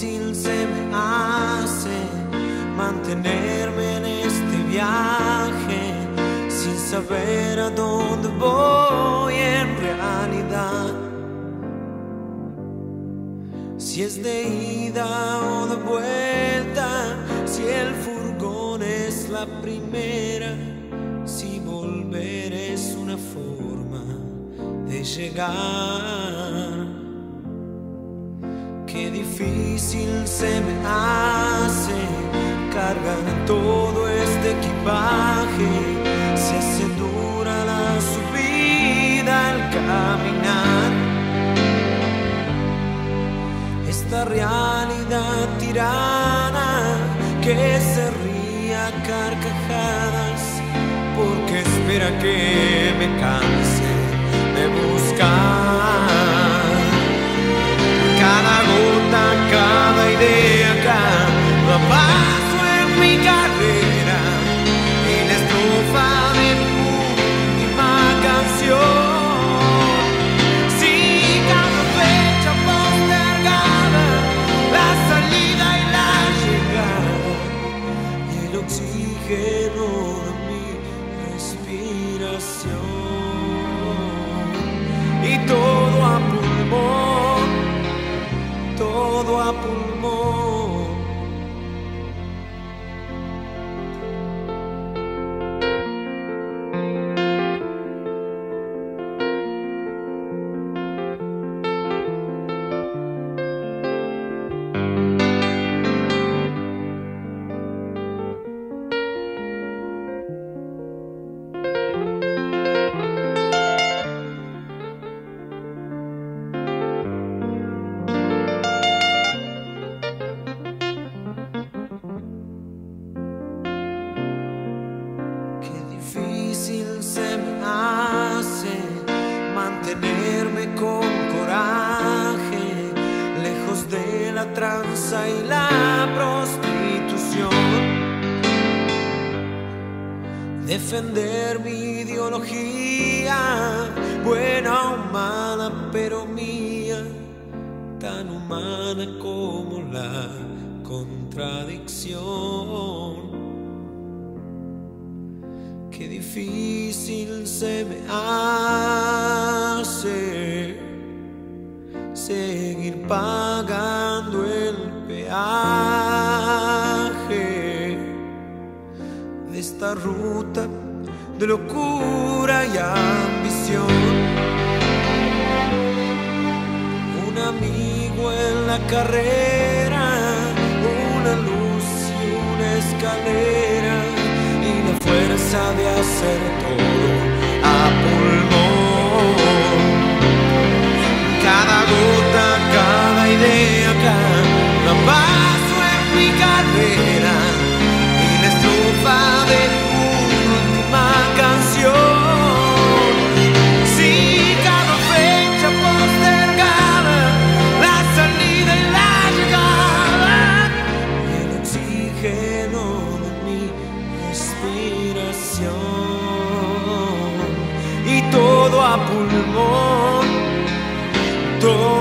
Difícil se me hace mantenerme en este viaje sin saber a dónde voy en realidad. Si es de ida o de vuelta, si el furgón es la primera, si volver es una forma de llegar. Qué difícil se me hace cargar todo este equipaje. Se hace dura la subida al caminar. Esta realidad tirana que se ríe a carcajadas porque espera que me canse de buscar de mi respiración y la prostitución. Defender mi ideología, buena o mala, pero mía, tan humana como la contradicción. Qué difícil se me hace seguir pagando peaje de esta ruta de locura y ambición. Un amigo en la carrera, una luz y una escalera y la fuerza de hacer todo paso en mi carrera y la estrofa de mi última canción. Si cada fecha postergada, la salida y la llegada el oxígeno de mi respiración y todo a pulmón, todo.